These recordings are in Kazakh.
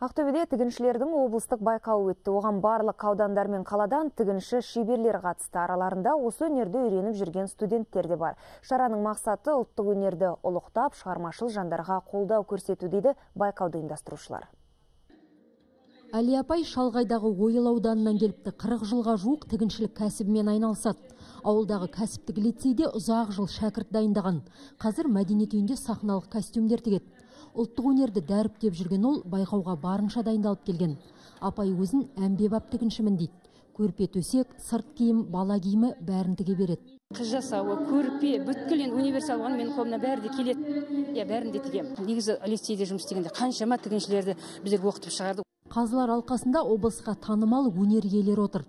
Ақтөбеде тігіншілердің облыстық байқауы өтті. Оған барлық аудандар мен қаладан тігінші шеберлер қатысты. Араларында осы өнерді үйреніп жүрген студенттер де бар. Шараның мақсаты ұлттық өнерді ұлықтап, шығармашыл жандарға қолдау көрсету дейді байқауды ұйымдастырушылар. Әли апай шалғайдағы ойыл ауданынан келіпті 40 жылға жуық тігіншілік кәсібімен айналысады. Ауылдағы кәсіптік лицейде ұзақ жыл шәкірт дайындаған. Қазір мәдениет үйінде сахналық костюмдер тігеді ұлттық өнерді дәріптеп жүрген ол байқауға барынша дайындалып келген. Апай өзін әмбебап тігіншімін дейді. Көрпе төсек сырт киім бала киімі бәрін тіге береді. Қыз жасауы көрпе бүткіл енді универсал болғанда менің қолымнан бәрі де келеді. Иә бәрін де тігемін. Негізі лицейде жұмыс істегенде қаншама тігіншілерді біздер оқытып шығардық қазылар алқасында облысқа танымал өнер иелері отыр.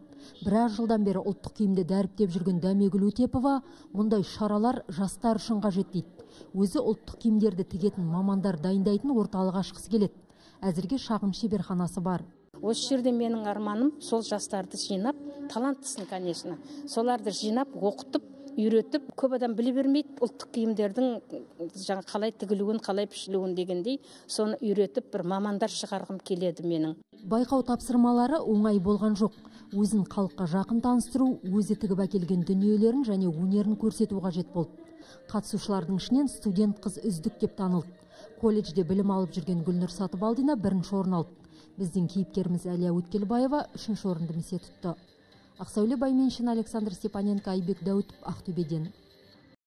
Біраз жылдан бері ұлттық киімді дәріптеп жүрген дәмегүл өтепова мұндай шаралар жастар үшін қажет дейді. Өзі ұлттық киімдерді тігетін мамандар дайындайтын орталық ашқысы келеді. Әзірге шағын шеберханасы бар. Осы жерде менің арманым сол жастарды жинап таланттысын конечно соларды жинап оқытып үйретіп көп адам біле бермейді ұлттық киімдердің жаңа қалай тігілуін қалай пішілуін дегендей соны үйретіп бір мамандар шығарғым келеді менің. Байқау тапсырмалары оңай болған жоқ. Өзін халыққа жақын таныстыру өзі тігіп әкелген дүниелерін және өнерін көрсету қажет болды. Қатысушылардың ішінен студент қыз үздік деп танылды. Колледжде білім алып жүрген гүлнұр сатыбалдина бірінші орын алды. Біздің кейіпкеріміз әлия өткелбаева үшінші орынды місе тұтты. Ақсәуле байменшин александр степаненко айбек дәуітов ақтөбеден.